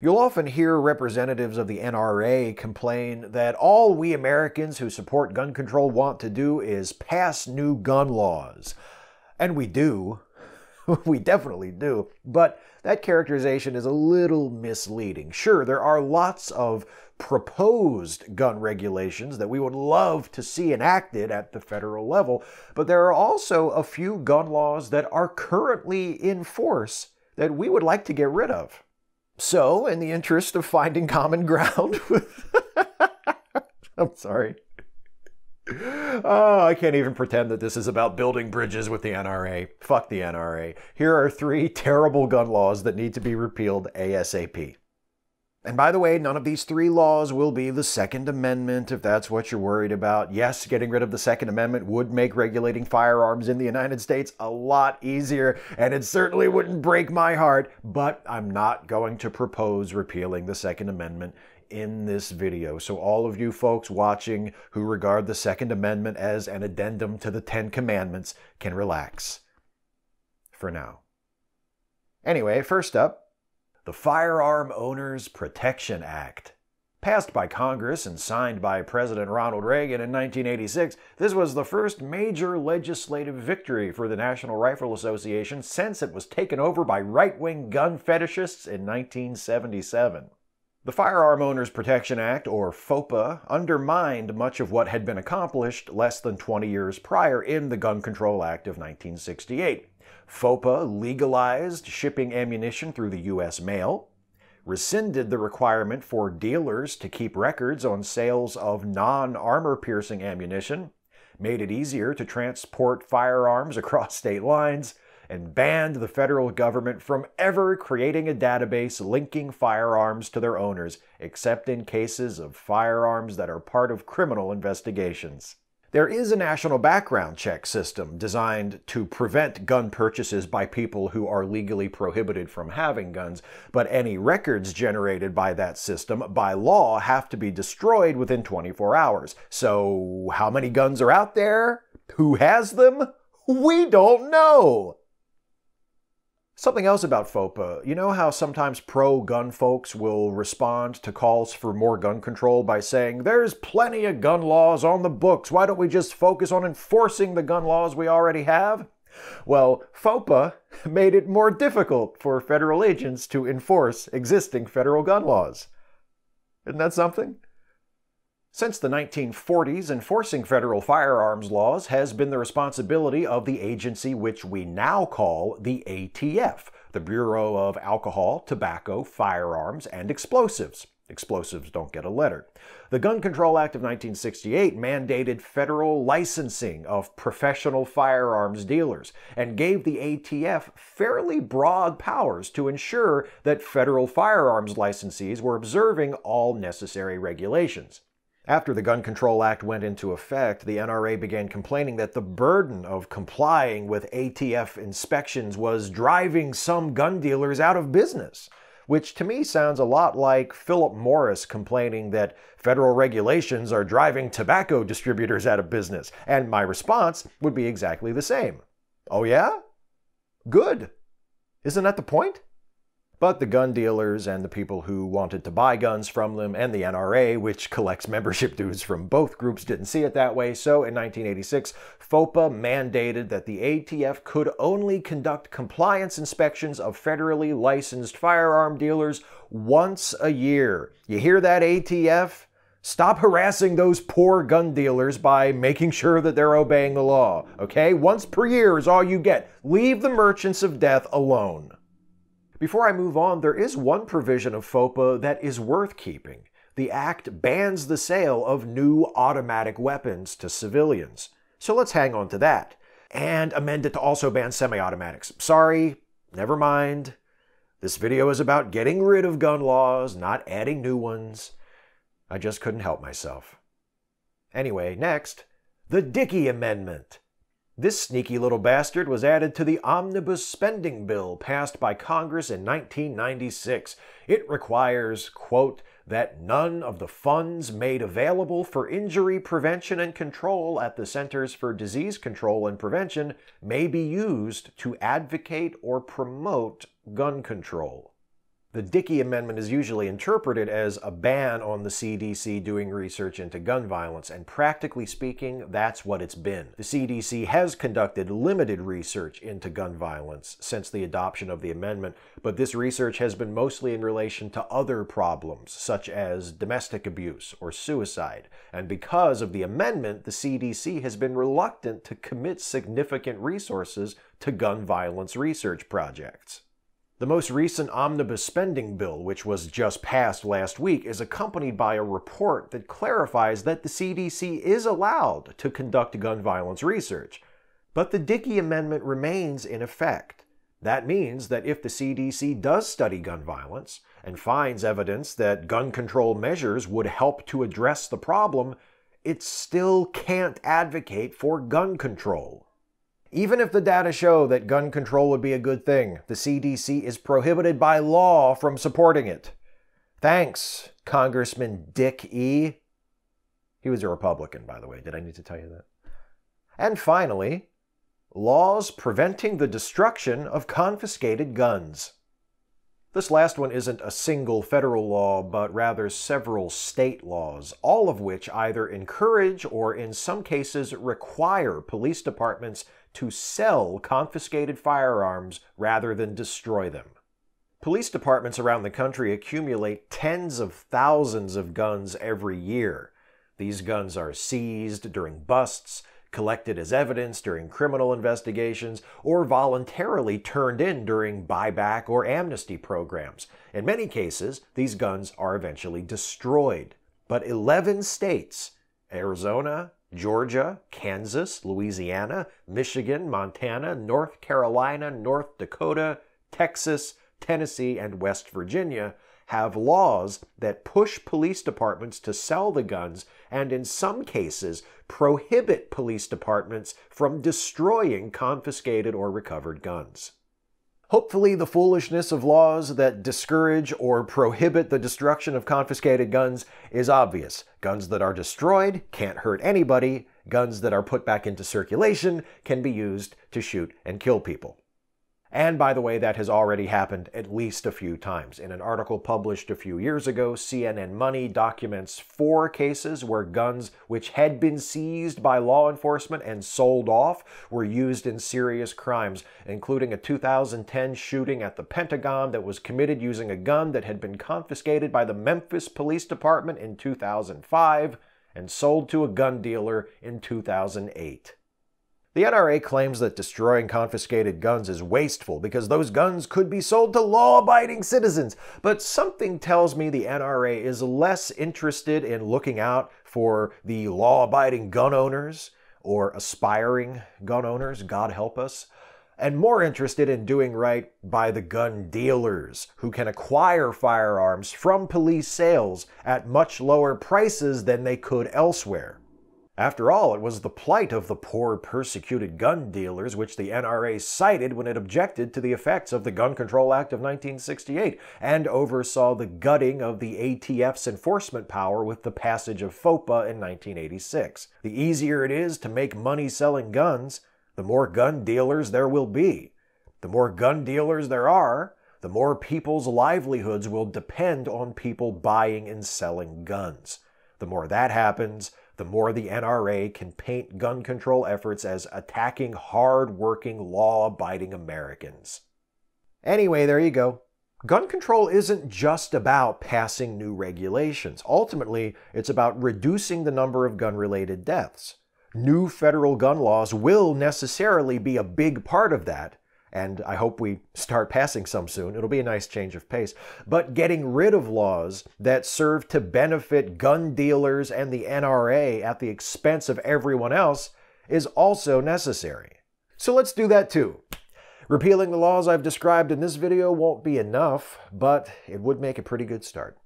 You'll often hear representatives of the NRA complain that all we Americans who support gun control want to do is pass new gun laws. And we do. we definitely do. But that characterization is a little misleading. Sure, there are lots of proposed gun regulations that we would love to see enacted at the federal level, but there are also a few gun laws that are currently in force that we would like to get rid of. So, in the interest of finding common ground. I'm sorry. Oh, I can't even pretend that this is about building bridges with the NRA. Fuck the NRA. Here are three terrible gun laws that need to be repealed ASAP. And by the way, none of these three laws will be the Second Amendment, if that's what you're worried about. Yes, getting rid of the Second Amendment would make regulating firearms in the United States a lot easier, and it certainly wouldn't break my heart, but I'm not going to propose repealing the Second Amendment in this video. So, all of you folks watching who regard the Second Amendment as an addendum to the Ten Commandments can relax. For now. Anyway, first up, the Firearm Owners Protection Act. Passed by Congress and signed by President Ronald Reagan in 1986, this was the first major legislative victory for the National Rifle Association since it was taken over by right wing gun fetishists in 1977. The Firearm Owners Protection Act, or FOPA, undermined much of what had been accomplished less than 20 years prior in the Gun Control Act of 1968. FOPA legalized shipping ammunition through the U.S. mail, rescinded the requirement for dealers to keep records on sales of non armor piercing ammunition, made it easier to transport firearms across state lines, and banned the federal government from ever creating a database linking firearms to their owners, except in cases of firearms that are part of criminal investigations. There is a national background check system designed to prevent gun purchases by people who are legally prohibited from having guns, but any records generated by that system, by law, have to be destroyed within 24 hours. So, how many guns are out there? Who has them? We don't know! Something else about FOPA. You know how sometimes pro gun folks will respond to calls for more gun control by saying, There's plenty of gun laws on the books. Why don't we just focus on enforcing the gun laws we already have? Well, FOPA made it more difficult for federal agents to enforce existing federal gun laws. Isn't that something? Since the 1940s, enforcing federal firearms laws has been the responsibility of the agency which we now call the ATF, the Bureau of Alcohol, Tobacco, Firearms, and Explosives. Explosives don't get a letter. The Gun Control Act of 1968 mandated federal licensing of professional firearms dealers and gave the ATF fairly broad powers to ensure that federal firearms licensees were observing all necessary regulations. After the Gun Control Act went into effect, the NRA began complaining that the burden of complying with ATF inspections was driving some gun dealers out of business, which to me sounds a lot like Philip Morris complaining that federal regulations are driving tobacco distributors out of business. And my response would be exactly the same. Oh, yeah? Good. Isn't that the point? But the gun dealers and the people who wanted to buy guns from them and the NRA, which collects membership dues from both groups, didn't see it that way. So in 1986, FOPA mandated that the ATF could only conduct compliance inspections of federally licensed firearm dealers once a year. You hear that, ATF? Stop harassing those poor gun dealers by making sure that they're obeying the law, okay? Once per year is all you get. Leave the merchants of death alone. Before I move on, there is one provision of FOPA that is worth keeping. The Act bans the sale of new automatic weapons to civilians. So let's hang on to that. And amend it to also ban semi automatics. Sorry, never mind. This video is about getting rid of gun laws, not adding new ones. I just couldn't help myself. Anyway, next, the Dickey Amendment. This sneaky little bastard was added to the Omnibus Spending Bill passed by Congress in 1996. It requires, quote, that none of the funds made available for injury prevention and control at the Centers for Disease Control and Prevention may be used to advocate or promote gun control. The Dickey Amendment is usually interpreted as a ban on the CDC doing research into gun violence, and practically speaking, that's what it's been. The CDC has conducted limited research into gun violence since the adoption of the amendment, but this research has been mostly in relation to other problems, such as domestic abuse or suicide. And because of the amendment, the CDC has been reluctant to commit significant resources to gun violence research projects. The most recent omnibus spending bill, which was just passed last week, is accompanied by a report that clarifies that the CDC is allowed to conduct gun violence research. But the Dickey Amendment remains in effect. That means that if the CDC does study gun violence and finds evidence that gun control measures would help to address the problem, it still can't advocate for gun control. Even if the data show that gun control would be a good thing, the CDC is prohibited by law from supporting it. Thanks, Congressman Dick E. He was a Republican, by the way. Did I need to tell you that? And finally, laws preventing the destruction of confiscated guns. This last one isn't a single federal law, but rather several state laws, all of which either encourage or in some cases require police departments to sell confiscated firearms rather than destroy them. Police departments around the country accumulate tens of thousands of guns every year. These guns are seized during busts, collected as evidence during criminal investigations, or voluntarily turned in during buyback or amnesty programs. In many cases, these guns are eventually destroyed. But 11 states Arizona, Georgia, Kansas, Louisiana, Michigan, Montana, North Carolina, North Dakota, Texas, Tennessee, and West Virginia have laws that push police departments to sell the guns and, in some cases, prohibit police departments from destroying confiscated or recovered guns. Hopefully, the foolishness of laws that discourage or prohibit the destruction of confiscated guns is obvious. Guns that are destroyed can't hurt anybody. Guns that are put back into circulation can be used to shoot and kill people. And by the way, that has already happened at least a few times. In an article published a few years ago, CNN Money documents four cases where guns which had been seized by law enforcement and sold off were used in serious crimes, including a 2010 shooting at the Pentagon that was committed using a gun that had been confiscated by the Memphis Police Department in 2005 and sold to a gun dealer in 2008. The NRA claims that destroying confiscated guns is wasteful because those guns could be sold to law abiding citizens. But something tells me the NRA is less interested in looking out for the law abiding gun owners or aspiring gun owners, God help us, and more interested in doing right by the gun dealers who can acquire firearms from police sales at much lower prices than they could elsewhere. After all, it was the plight of the poor, persecuted gun dealers which the NRA cited when it objected to the effects of the Gun Control Act of 1968 and oversaw the gutting of the ATF's enforcement power with the passage of FOPA in 1986. The easier it is to make money selling guns, the more gun dealers there will be. The more gun dealers there are, the more people's livelihoods will depend on people buying and selling guns. The more that happens, the more the NRA can paint gun control efforts as attacking hard-working, law-abiding Americans. Anyway, there you go. Gun control isn't just about passing new regulations. Ultimately, it's about reducing the number of gun-related deaths. New federal gun laws will necessarily be a big part of that, and I hope we start passing some soon. It'll be a nice change of pace. But getting rid of laws that serve to benefit gun dealers and the NRA at the expense of everyone else is also necessary. So let's do that too. Repealing the laws I've described in this video won't be enough, but it would make a pretty good start.